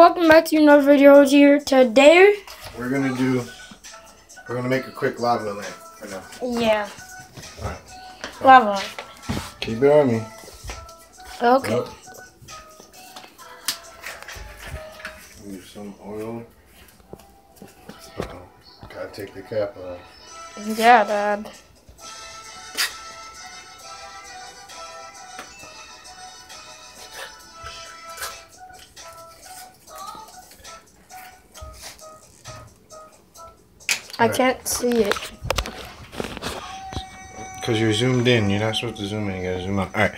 welcome back to another video here today. We're gonna do. We're gonna make a quick lava lamp for now. Yeah. Alright. Lava. Keep it on me. Okay. Yep. Use some oil. Uh-oh. Gotta take the cap off. Yeah, Dad. I Alright. can't see it. Cause you're zoomed in. You're not supposed to zoom in. You gotta zoom out. All right.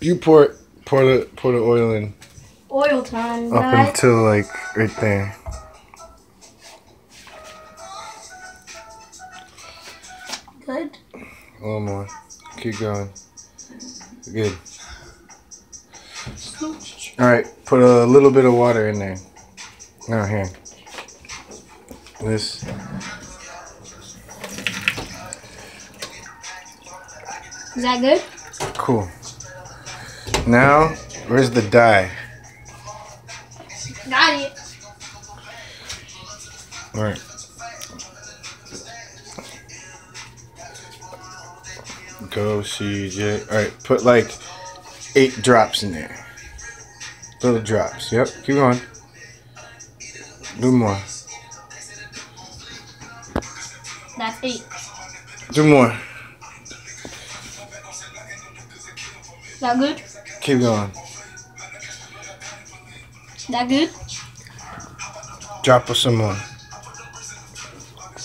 You pour pour the pour the oil in Oil time, up guys. until like right there. Good. A little more. Keep going. Good. All right. Put a little bit of water in there. Now here. This. Is that good? Cool. Now, where's the dye? Got it. All right. Go CJ. All right. Put like eight drops in there. Little drops. Yep. Keep going. Do more. That's eight. Do more. That good? Keep going. That good? Drop us some more.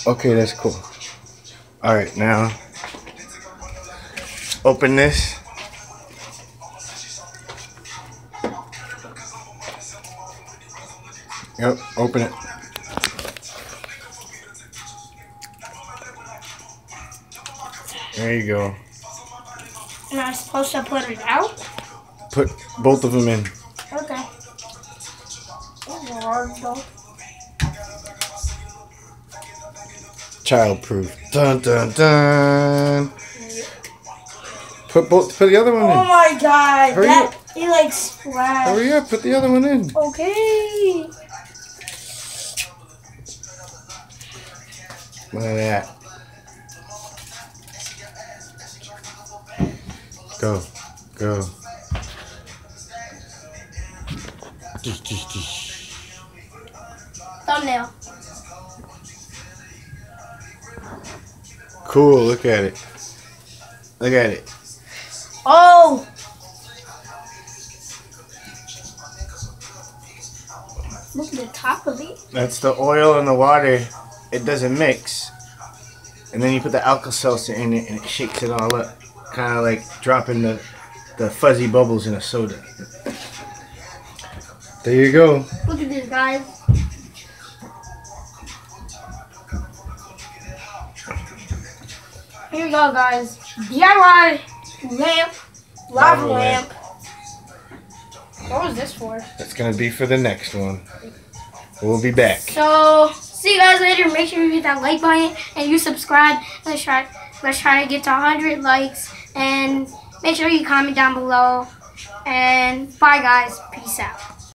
Okay, that's cool. All right, now open this. Yep, open it. There you go. Am I supposed to put it out? Put both of them in. Okay. Childproof. Dun dun dun. Put both. Put the other one Oh in. Oh my god, Hurry that it like splashed. Hurry up! Put the other one in. Okay. Look at that. Go, go. Thumbnail. Cool. Look at it. Look at it. Oh. Look at the top of it. That's the oil and the water. It doesn't mix. And then you put the alka seltzer in it and it shakes it all up. Kind of like dropping the, the fuzzy bubbles in a soda. There you go. Look at this, guys. Here we go, guys. DIY lamp, lava Lava lamp. lamp. What was this for? That's going to be for the next one. We'll be back. So, see you guys later. Make sure you hit that like button and you subscribe. Let's try, let's try to get to 100 likes. And make sure you comment down below. And bye, guys. Peace out.